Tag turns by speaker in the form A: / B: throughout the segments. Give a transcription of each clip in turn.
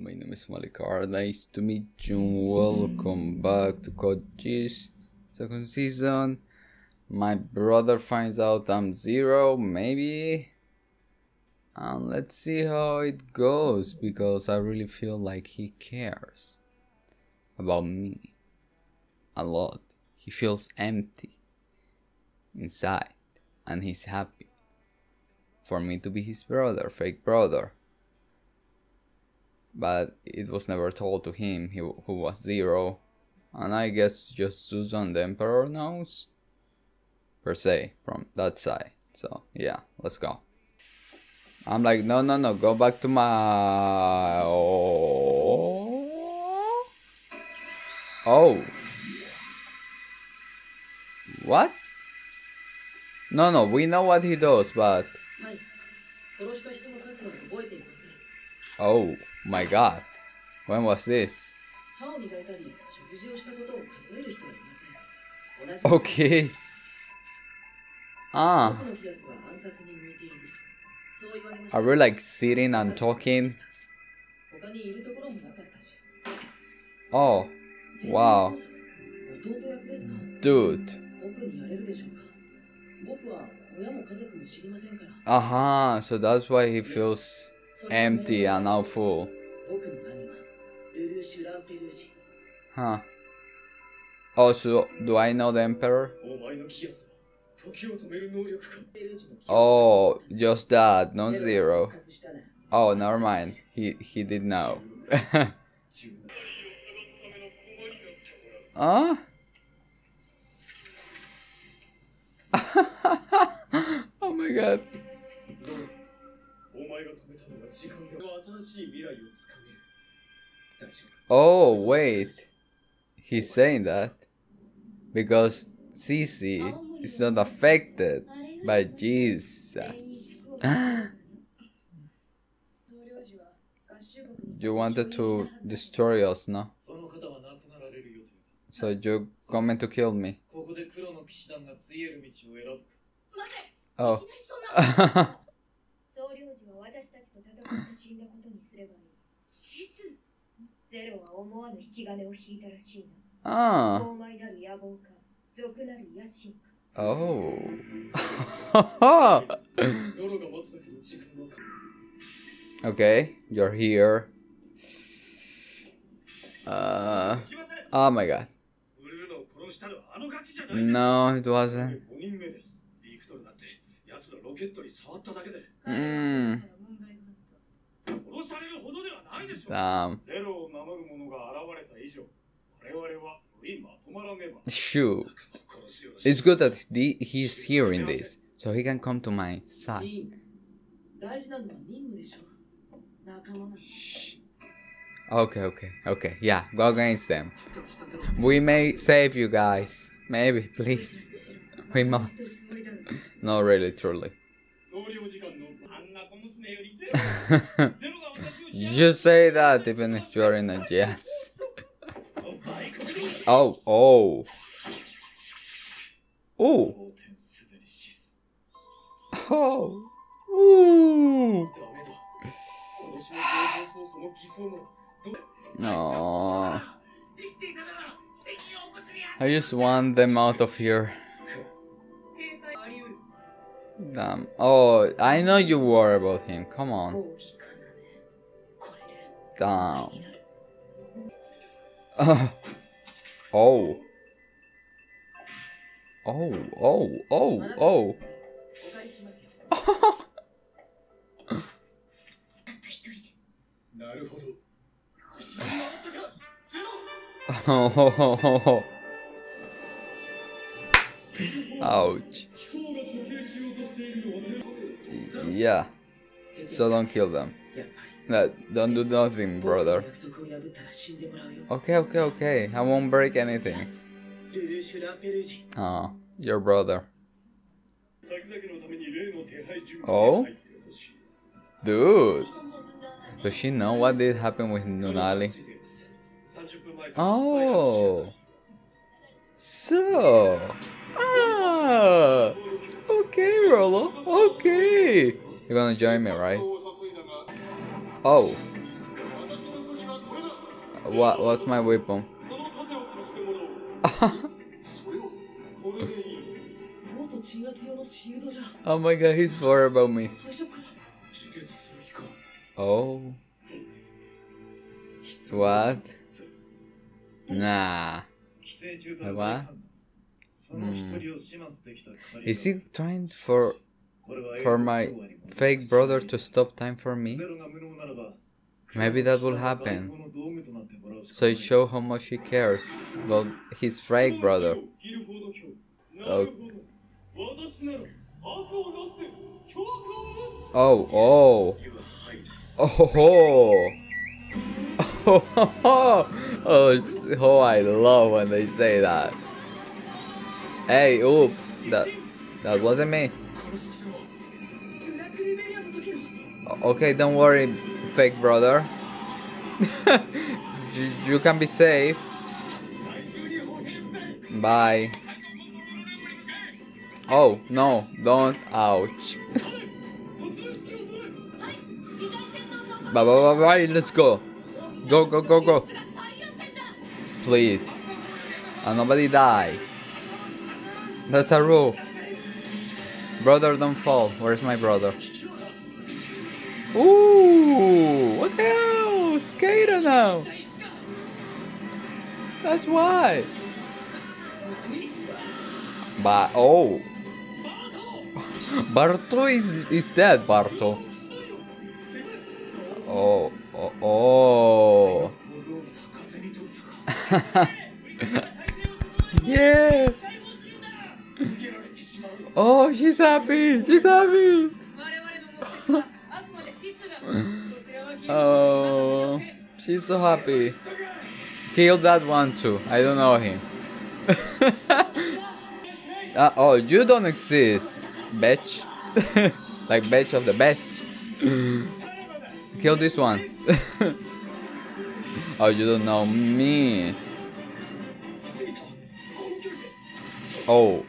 A: my name is Malik Card. Nice to meet you. Welcome back to Code Geass second season. My brother finds out I'm zero, maybe. And let's see how it goes because I really feel like he cares about me a lot. He feels empty inside and he's happy for me to be his brother, fake brother. But it was never told to him he, who was zero. And I guess just Susan the Emperor knows. Per se, from that side. So, yeah, let's go. I'm like, no, no, no, go back to my. Oh. oh. What? No, no, we know what he does, but. Oh my god. When was this? Okay. Ah. Are we like sitting and talking? Oh. Wow. Dude. Uh-huh, so that's why he feels empty and now full. Huh. Oh, so do I know the Emperor? Oh, just that, not zero. Oh, never mind. He he did know. huh? oh my god. Oh, wait. He's saying that because C.C. is not affected by Geass. you wanted to destroy us, no? So you're coming to kill me. Oh. 総領事は私たちと戦って死んだことにすればいい。シズゼロは思わぬ引き金を引いたらしいな。ああ。高邁なる野望か、俗なる野心か。Oh. okay, you're here. Uh, oh my god. No, it wasn't. Mm. Shoot. It's good that he's hearing this, so he can come to my side. Shh. Okay, okay, okay. Yeah, go against them. We may save you guys. Maybe, please. We must. Not really, truly. you say that even if you're in a yes. oh, oh. Oh. Oh. Ooh. Oh. No. I just want them out of here. Damn. Oh, I know you worry about him. Come on. Damn. Uh, oh. Oh, oh, oh, oh. oh. Ouch. Yeah. So don't kill them. No, don't do nothing, brother. Okay, okay, okay. I won't break anything. Oh, your brother. Oh? Dude. Does she know what did happen with Nunnally? Oh. So. Ah. Okay, Rolo. Okay. You're gonna join me, right? Oh. What was my weapon? oh my god, he's worried about me. Oh. What? Nah. What?
B: Mm.
A: Is he trying for for my fake brother to stop time for me? Maybe that will happen. So it shows how much he cares about his fake brother.
C: Okay. Oh,
A: oh. Oh, oh. Oh, oh, oh. oh, oh, I love when they say that. Hey, oops, that, that wasn't me. Okay, don't worry, fake brother. you, you can be safe. Bye. Oh, no, don't. Ouch. bye, bye, bye, bye, let's go. Go, go, go, go. Please. And nobody die. That's a rule. Brother, don't fall. Where's my brother? Ooh, what the hell? Skater now. That's why. But oh, Barto is is dead. Barto. Oh, oh, oh. She's happy. She's happy. oh, she's so happy. Kill that one too. I don't know him. uh, oh, you don't exist, bitch. like bitch of the bitch. Kill this one. oh, you don't know me. Oh.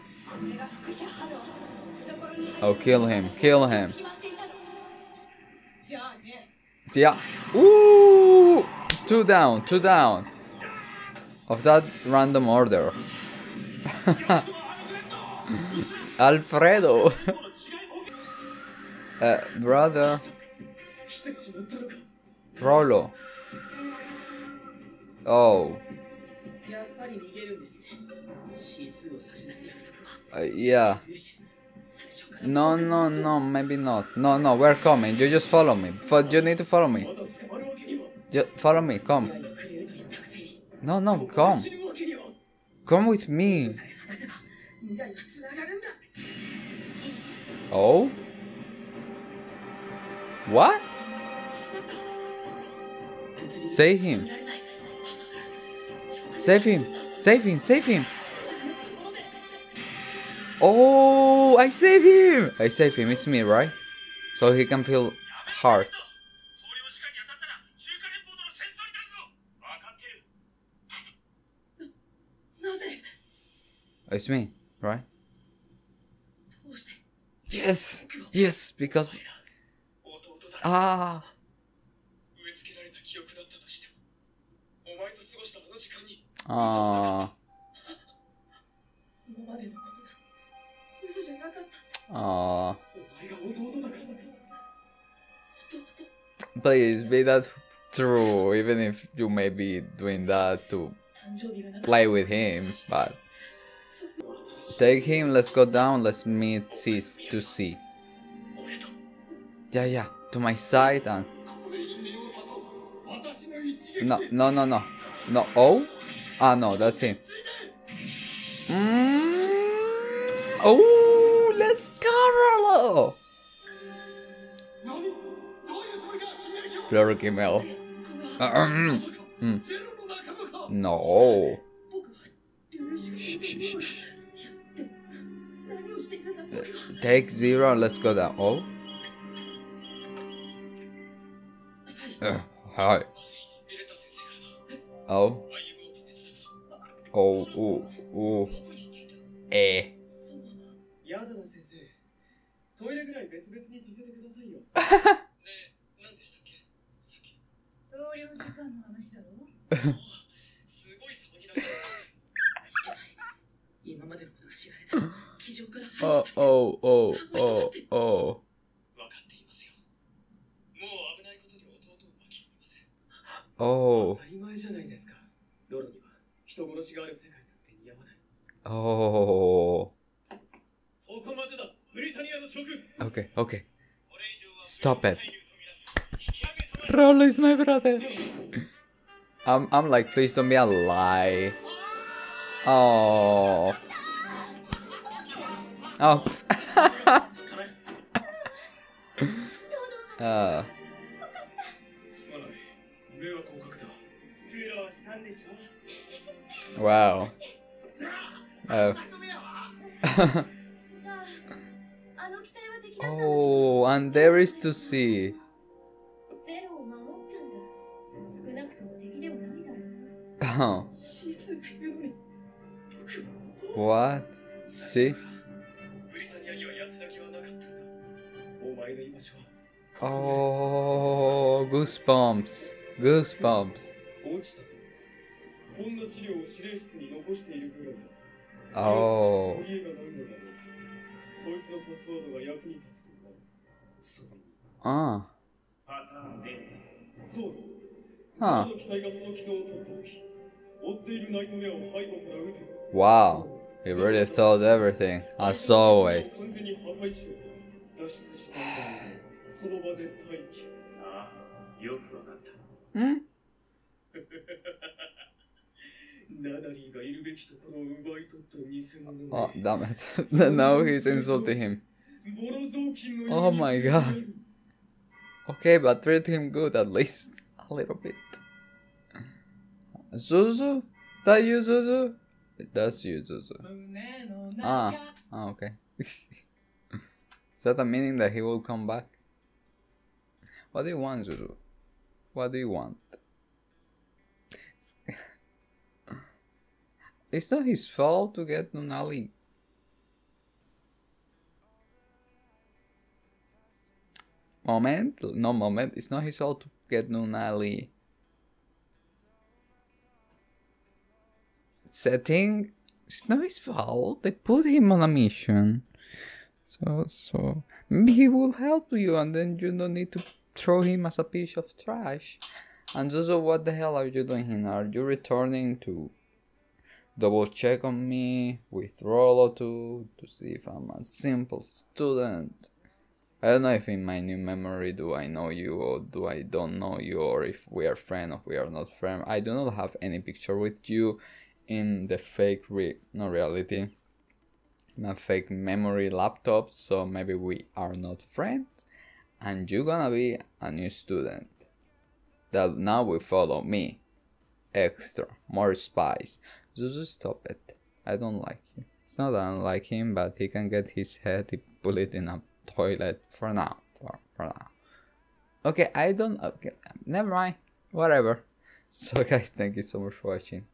A: Oh, kill him. Kill him. Yeah. Ooh! Two down. Two down. Of that random order. Alfredo. uh, brother. Rolo. Oh. Uh, yeah. No, no, no, maybe not. No, no, we're coming. You just follow me. Fo you need to follow me. Just follow me, come. No, no, come. Come with me. Oh? What? Save him. Save him. Save him. Save him. Oh, I save him! I save him, it's me, right? So he can feel hard.
D: Oh,
A: it's me, right? Yes! Yes, because... Ah! Ah.
D: 今までのことが嘘じゃなかった
A: Ah.
C: お前が弟だからだ
D: 弟
A: Please be that true, even if you may be doing that to
D: 誕生日がなかった
A: play with him. But
D: そう
A: take him. Let's go down. Let's meet C to C.
C: 俺と
A: Yeah, yeah. To my side and
C: ここで因縁を断とう私の一撃
A: no,
C: で
A: no, no, no, no. Oh, ah, no, that's him. Mm. Oh, Scarlo!
C: Lurgimel. Ah, ah,
A: mm,
C: mm.
A: no. Shh, shh, shh, shh. Take zero and let's go down. Oh? Uh, hi. Oh. Oh, oh, oh. Eh.
C: トイレぐらい別々にさせてくださいよ。で 何でしたっけ？さっき。
E: 総領事館の話だろ？
C: すごい騒ぎらしいです
D: 今までのことが知られた。ら机上から排
A: Oh,
D: 除される
A: oh, oh, oh, oh.
C: 分かっていますよ。もう危ないことに弟を巻き込みません。
A: Oh,
C: 当たり前じゃないですか。ロロには人殺しがある世界なんて似合わない。
A: oh.
C: そこまでだ
A: Okay, okay. Stop it. Roll is my brother. I'm, I'm like, please don't be a lie. Oh. Oh.
C: uh.
A: Wow. Oh. to see.
E: ゼロを守ったんだ少なくとも敵ではないだろう
A: Oh,
D: シーツがいるのに僕
A: what? See?
C: ブリタニアには安らぎはなかったんだお前の居場所は
A: Oh, goosebumps. Goosebumps.
C: 落ちたこんな資料を司令室に残しているぐらいだ
A: Oh.
C: 取り柄がないのだろうこいつのパスワードが役に立つとなそれ ああ。そうだ。
A: はあ。
C: の機体がその軌道を取った時、追っているナイトメアを背後から撃て。
A: Wow. He really thought everything, as always.
C: 完全に破壊し、脱出したんだ。その場で待機。ああ、よくわかった。
A: ん
C: ナナリーがいるべきところを奪い取った偽物め。
A: Oh, damn it. Now he's insulting him. Oh my god. Okay, but treat him good at least. A little bit. Zuzu? That you, Zuzu? That's you, Zuzu. Ah. Ah, okay. Is that the meaning that he will come back? What do you want, Zuzu? What do you want? It's not his fault to get Nunnally. Moment? No moment. It's not his fault to get Nunnally. Setting? It's not his fault. They put him on a mission. So, so maybe he will help you, and then you don't need to throw him as a piece of trash. And Zozo, what the hell are you doing here? Are you returning to double check on me with Rolo to to see if I'm a simple student? I don't know if in my new memory do I know you or do I don't know you or if we are friend or we are not friend. I do not have any picture with you in the fake re reality my fake memory laptop so maybe we are not friends and you're gonna be a new student that now will follow me. Extra more spies Zuzu stop it. I don't like you it's not that I don't like him but he can get his head bullied in a toilet for now. For, for now. Okay I don't okay never mind. Whatever. So guys thank you so much for watching